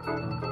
Música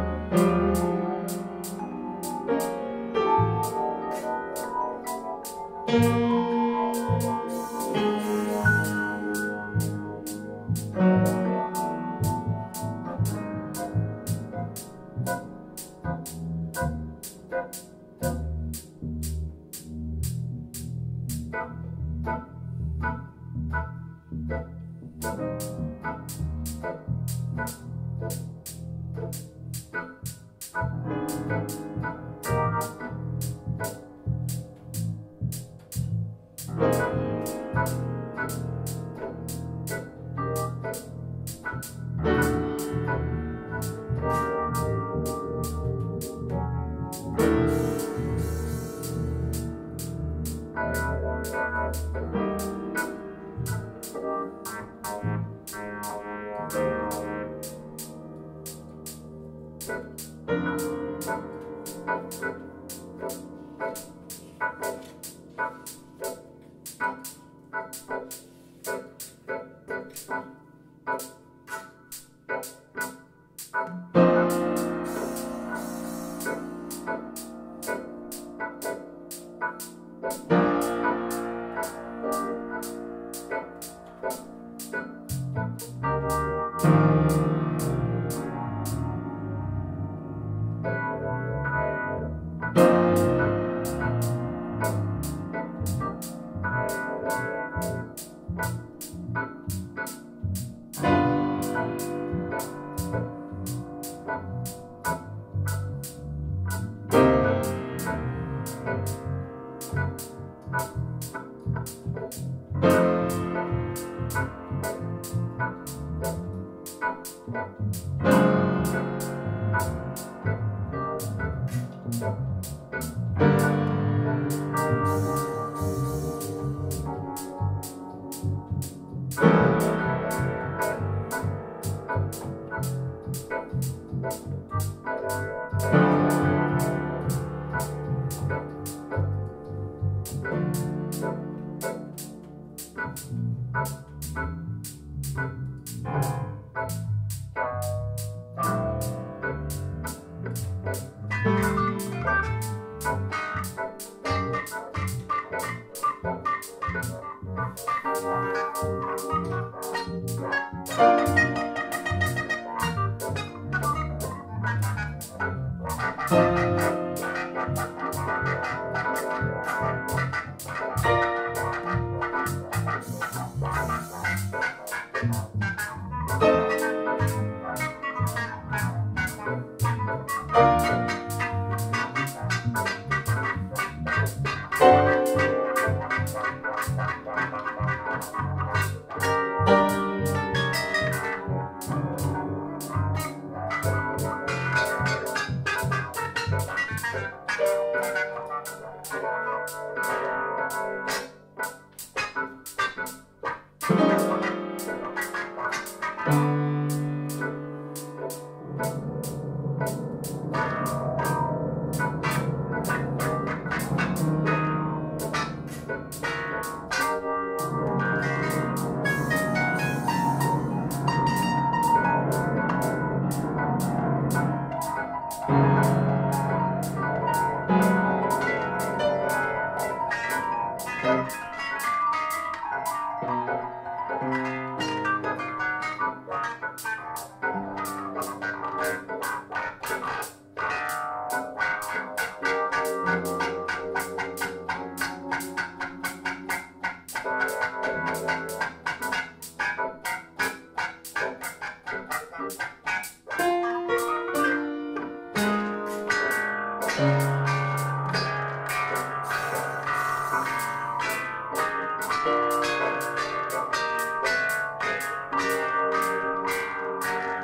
Música Thank you.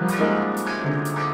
Música